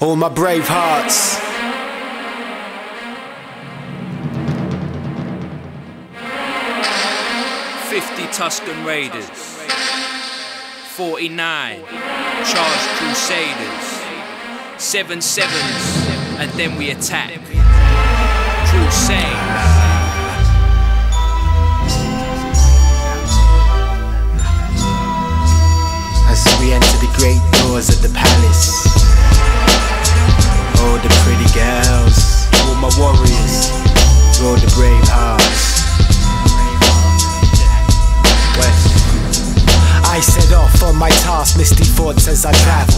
all my brave hearts. Fifty Tuscan Raiders, forty-nine Charged Crusaders, seven sevens, and then we attack. Crusade. As we enter the great doors of the palace. As I travel.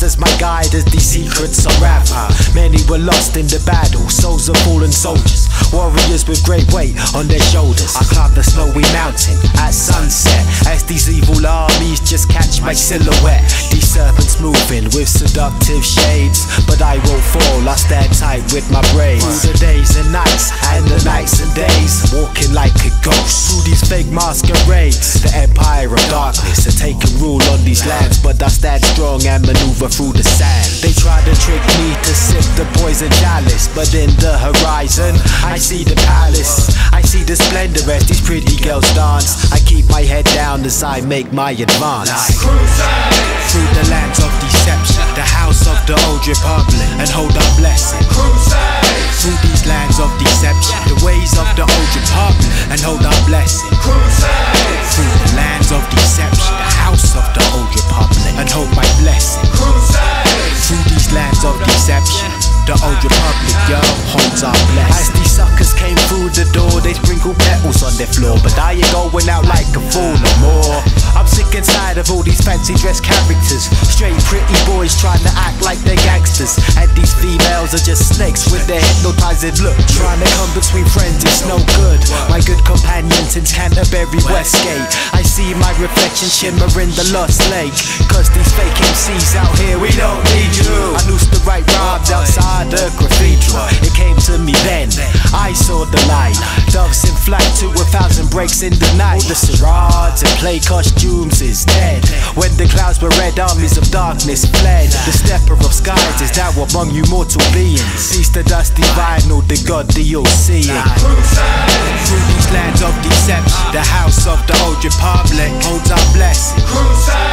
Stars as my guide as these secrets unravel. Many were lost in the battle, souls of fallen soldiers. Warriors with great weight on their shoulders. I climb the snowy mountain at sunset as these evil armies just catch my silhouette. These serpents moving with seductive shades, but I won't fall. I stand tight with my braids. Through the days and nights, and the nights and days, walking like a ghost. Through these fake masquerades, the empire of darkness are taking rule on these lands, but I stand strong and maneuver through the sand. They try to trick me to sip the poison chalice, but in the horizon, I see the palace. I see the splendor as these pretty girls dance. I keep my head down as I make my advance. Through the lands of deception, the house of the old republic, and hold our blessing. Through these lands of deception, the ways of the old republic, the old republic, yo, holds our blessing. As these suckers came through the door, they sprinkled petals on their floor, but I ain't going out like a fool no more. I'm sick and tired of all these fancy dress characters, straight pretty boys trying to act like they're gangsters, and these females are just snakes with their hypnotizing look, trying to come between friends. It's no good. My good companion since Canterbury Westgate. I see my reflection shimmer in the lost lake. Cause these fake MCs out here, we don't need you. I noosed the right rhymes outside the cathedral. Breaks in the night. All the charades and play costumes is dead. When the clouds were red, armies of darkness fled. The stepper of skies is thou among you mortal beings. Cease the dusty vinyl, the God the all seeing. Through these lands of deception, the house of the old republic holds our blessing.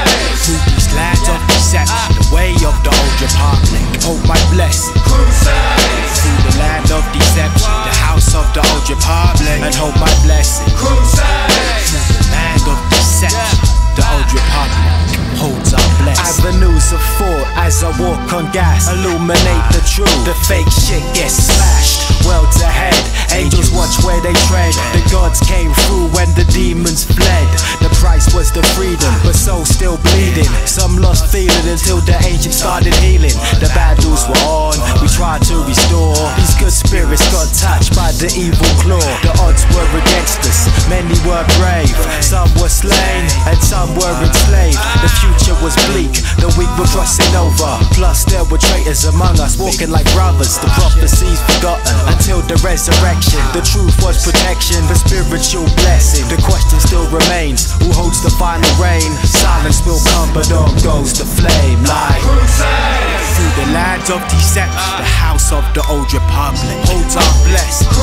Blessing. Of thought as I walk on gas, illuminate the truth. The fake shit gets smashed. Worlds ahead, angels watch where they tread. The gods came through when the demons fled. The price was the freedom, but souls still bleeding. Some lost feeling until the ancients started healing. The battles were on, we tried to restore. These good spirits got touched by the evil claw. The many were brave. Some were slain, and some were enslaved. The future was bleak, the weak were crossing over. Plus, there were traitors among us, walking like brothers. The prophecies forgotten until the resurrection. The truth was protection, the spiritual blessing. The question still remains who holds the final reign? Silence will come, but on goes the flame. Like through the lands of deception, the house of the old republic holds our blessing.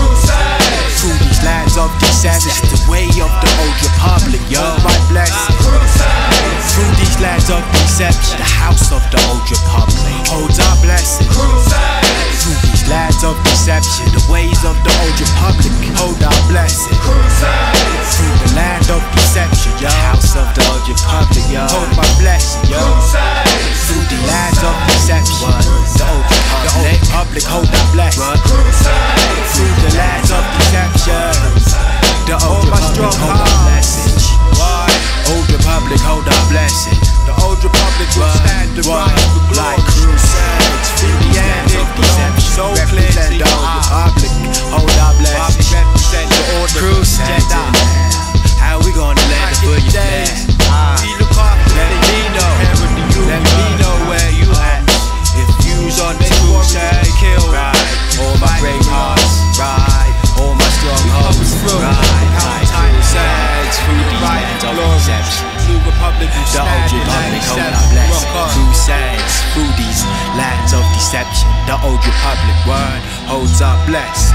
The old republic word holds up blessed.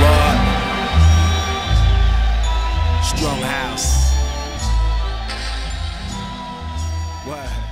Word. Strong house. Word.